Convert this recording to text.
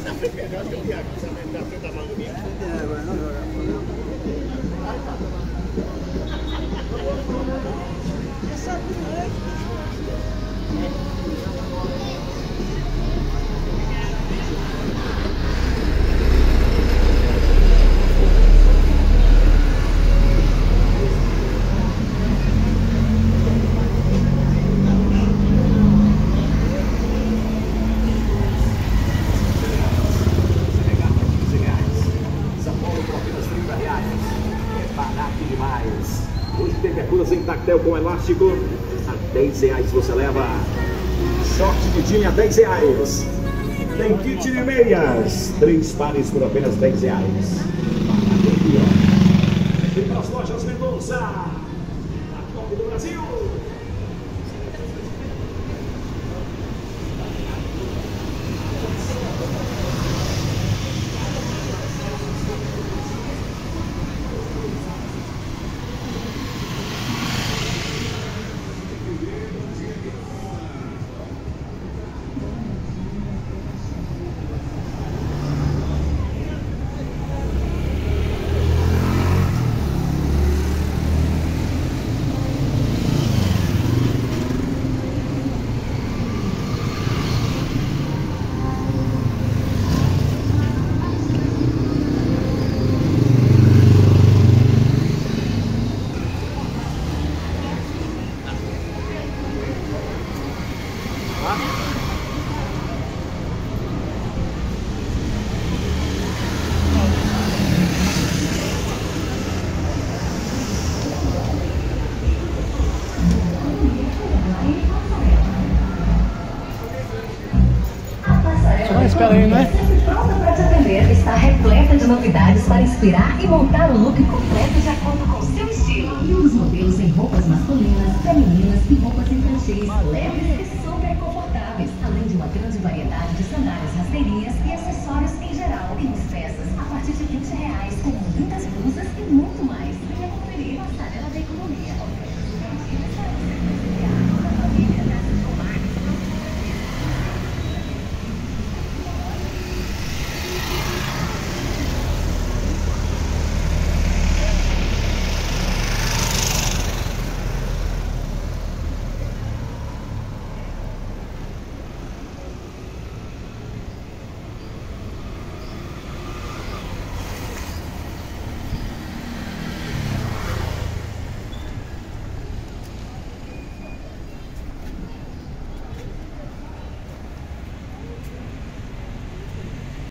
Iya, Gracias. Demais. Hoje tem bermudas em tactel com elástico. A 10 reais você leva. Short de time a 10 reais. Tem kit de meias. Três pares por apenas 10 reais. Vem para as lojas Mendonça. A top do Brasil. Espera aí, né? Pronta para te atender, está repleta de novidades para inspirar e montar o look completo de acordo com seu estilo. Temos modelos em roupas masculinas, femininas e roupas